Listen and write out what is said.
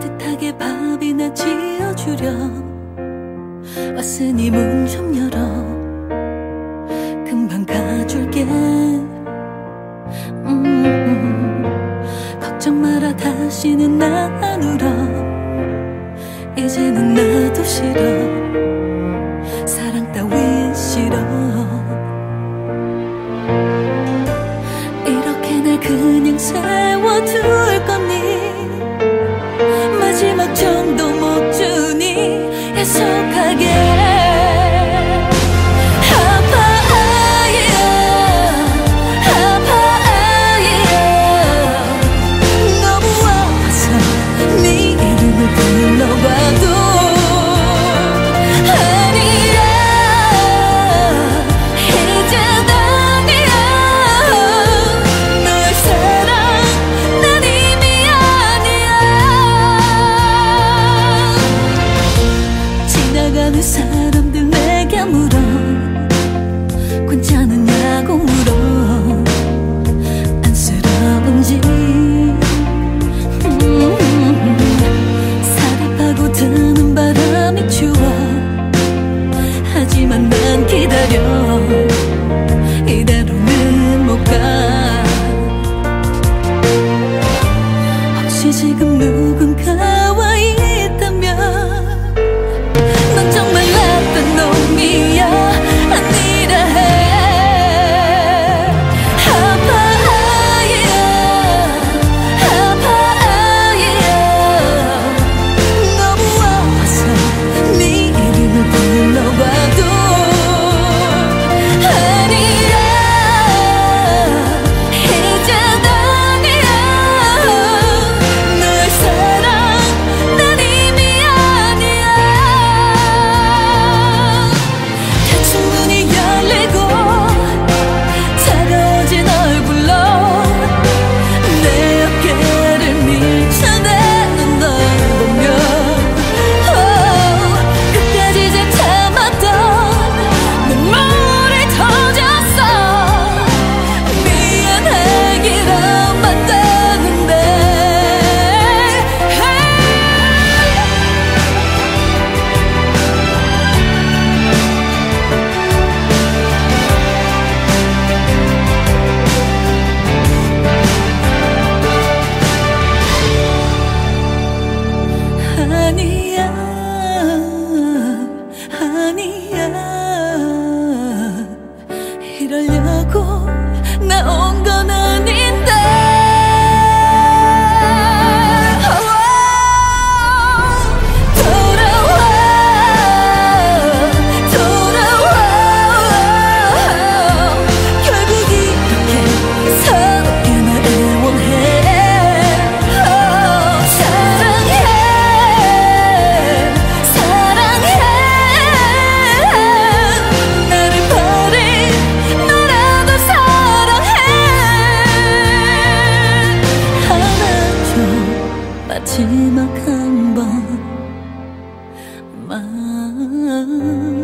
따뜻하게 밥이나 지어주렴. 왔으니 문 좀 열어. 금방 가줄게. 음, 음. 걱정 마라 다시는 나 안 울어. 이제는 나도 싫어. listen. 去吧看吧妈。